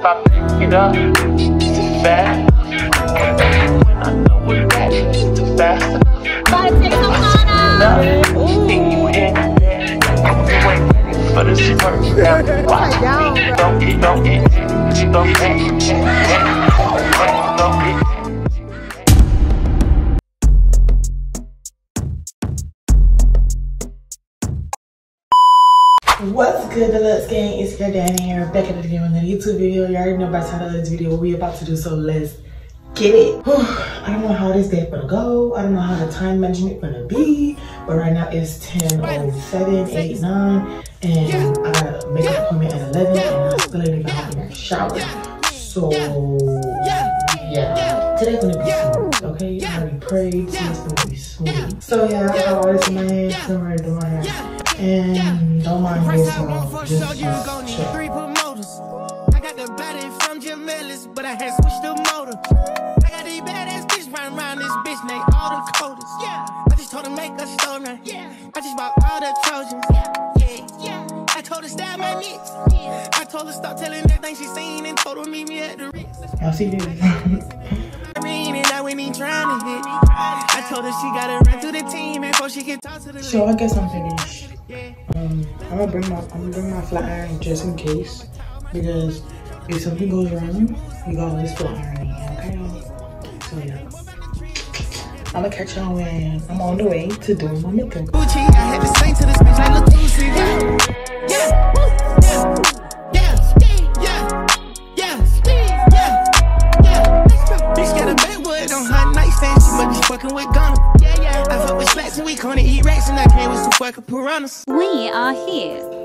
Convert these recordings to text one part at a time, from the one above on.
stop it up. Fast. When I know it's fast, fast enough. And you in there. You ain't ready for the squirt. Now watch me. Don't get, don't get, don't get, don't get. What's good, Deluxe Gang? It's your Danny here, back at it again with another YouTube video. You already know by the title of this video what we about to do, so let's get it. I don't know how this day gonna go. I don't know how the time management gonna be, but right now it's 10.07, 8, 9, and I gotta a makeup appointment at 11, and I still ain't even having a shower. So, yeah, today's gonna be smooth, okay? I already prayed, today's gonna be smooth. So, yeah, I got all this in my hands, so I'm ready to do my hair. And don't mind me, so just, just uh, chill. Three promoters. I got the body from Jim Ellis, but I had switched the motor. I got these badass bitches riding around this bitch, they all the coders. Yeah. I just told her make a story. Yeah. I just bought all the Trojans. Yeah. Yeah. I told her stab my niece. I told her stop telling everything she seen and told her meet me at the Ritz. Y'all see this? I mean, and I in trying to hit. I told her she gotta run through the team before she can talk to the So I guess I'm finished. Um, I'm gonna bring my I'm gonna bring my flat iron just in case because if something goes wrong, you got this flat iron, okay? So yeah, I'm gonna catch y'all when I'm on the way to doing my makeup. Gucci, I to this. Yeah, yeah, yeah, yeah, yeah, yeah, yeah. Fucking with. And I came with some fucking piranhas. We are here.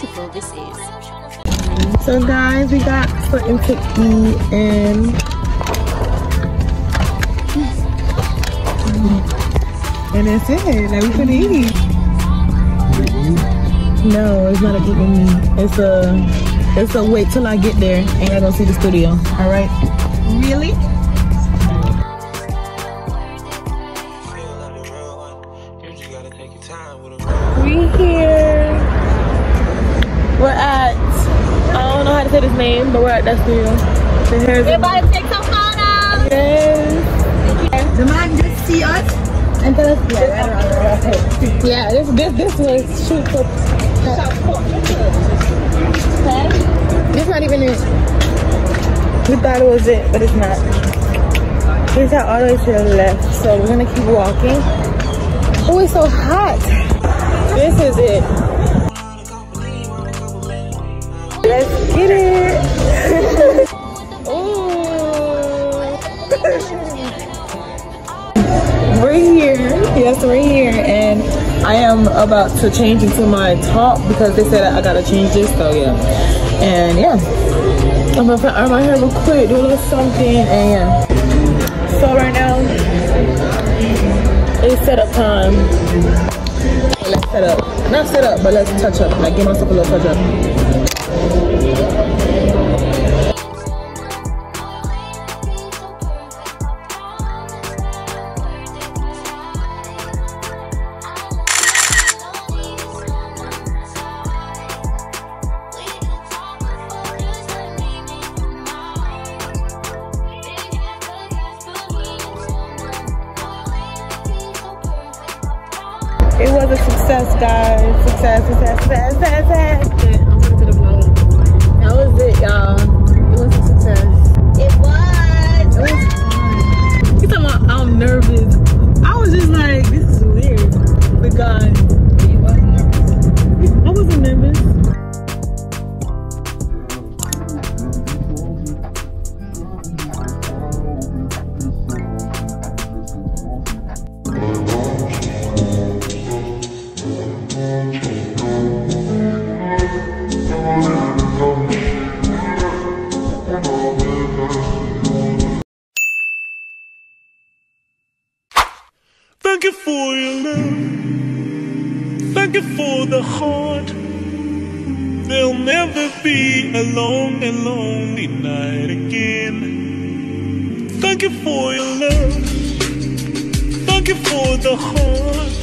Beautiful this is. So guys, we got something to eat and and that's it. Now we finna eat. No, it's not a eat with me. It's a it's a wait till I get there and I go see the studio. All right. Really? To say this name, but we're at that studio. The hair is Everybody take some photos. Yes. The man just see us and tell us, yeah, I don't know. Yeah, this this this was shoot for This not even it. We thought it was it, but it's not. Here's how all the way to the left. So we're gonna keep walking. Oh, it's so hot. This is it. Let's get it. Ooh. we're here. Yes, we're here, and I am about to change into my top because they said I gotta change this. So yeah, and yeah, I'm gonna put iron my hair real quick, do a little something, and yeah. So right now it's setup time. Let's set up, not set up, but let's touch up. Like give myself a little touch up. Success, guys. Success, success, success, success. You for the heart. There'll never be a long and lonely night again. Thank you for your love. Thank you for the heart.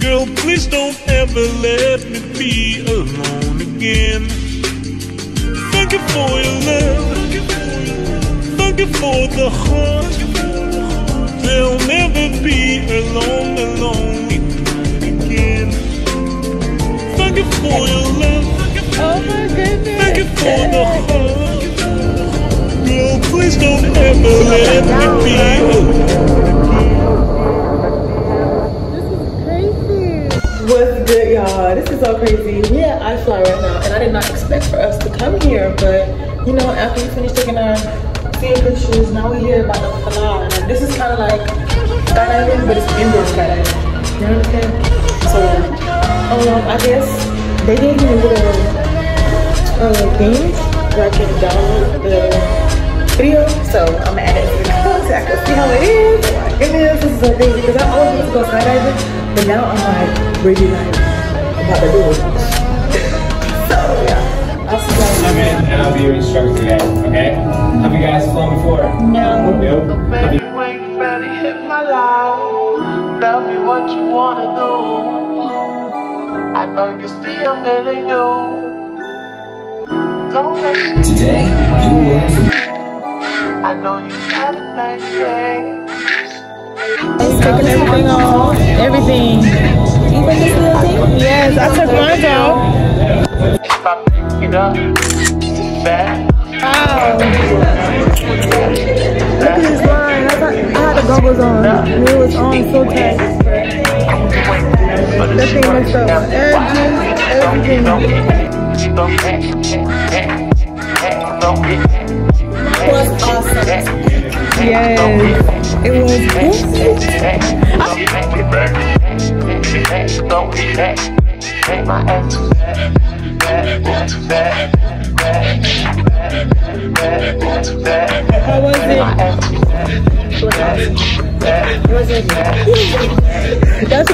Girl, please don't ever let me be alone again. Thank you for your love. Thank you for the heart. There'll never be a long and lonely. Thank you for your love. Oh my goodness. Thank you for the heart. Girl, please don't ever let me be alone. What's good, y'all? This is so crazy. We at iFly right now, and I did not expect for us to come here, but you know, after we finished taking our senior pictures, now we hear about the Falah, and this is kind of like skydiving, but it's indoor skydiving. You know what I'm saying? So, um, I guess they gave me a little uh, things where I can download the video, so I'm gonna add it to the comments so I can see how it is. It is, this is a thing, because I always want to go skydiving, but now I'm like, really like, about to do it. so, yeah. I'll see y'all. I'm in and I'll be your instructor today, okay? Have you guys flown before? No. Nope. Have you- Baby, you ready, hit my line. Tell me what you wanna do. Today, you will learn from I know you have a nice day. taking everything off. Everything. Even this little thing? Yes, I took mine off. If I pick it up, it's bad. Wow. Look at this line. I, thought, I had the goggles on. And it was on so tight. That thing messed up everything. was awesome. Yes. It was. How was it? bad, Was it? That's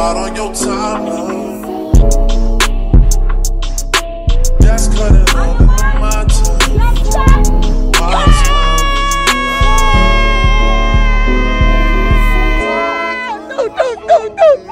on your timeline. That's cutting my time. No, no, no.